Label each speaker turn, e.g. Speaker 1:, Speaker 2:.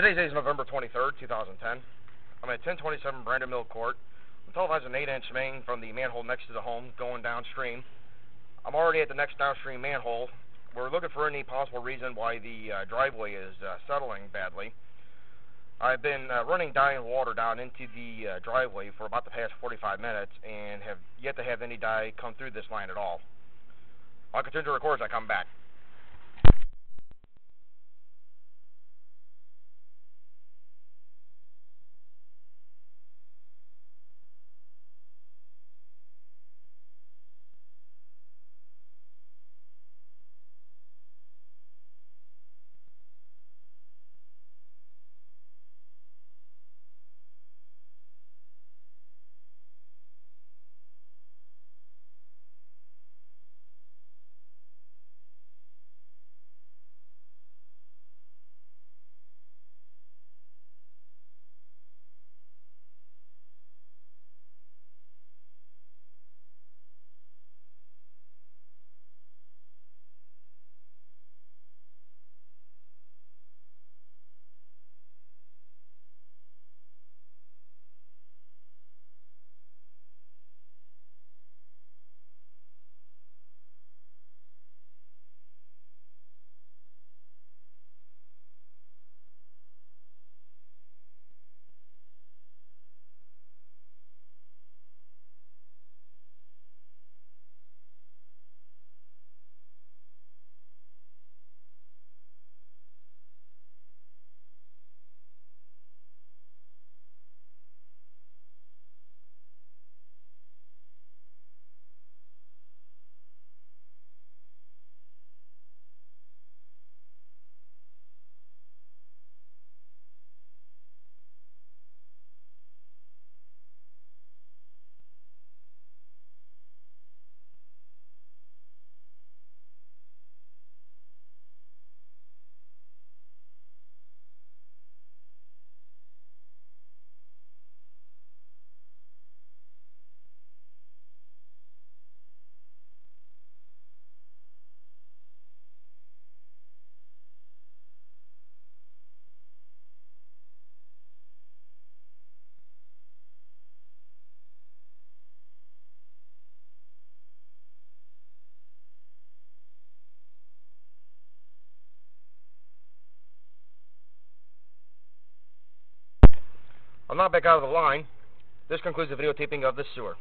Speaker 1: Today's date is November 23rd, 2010. I'm at 1027 Brander Mill Court. I'm televising an 8-inch main from the manhole next to the home going downstream. I'm already at the next downstream manhole. We're looking for any possible reason why the uh, driveway is uh, settling badly. I've been uh, running dye water down into the uh, driveway for about the past 45 minutes and have yet to have any dye come through this line at all. I'll continue to record as I come back. I'm not back out of the line. This concludes the videotaping of this sewer.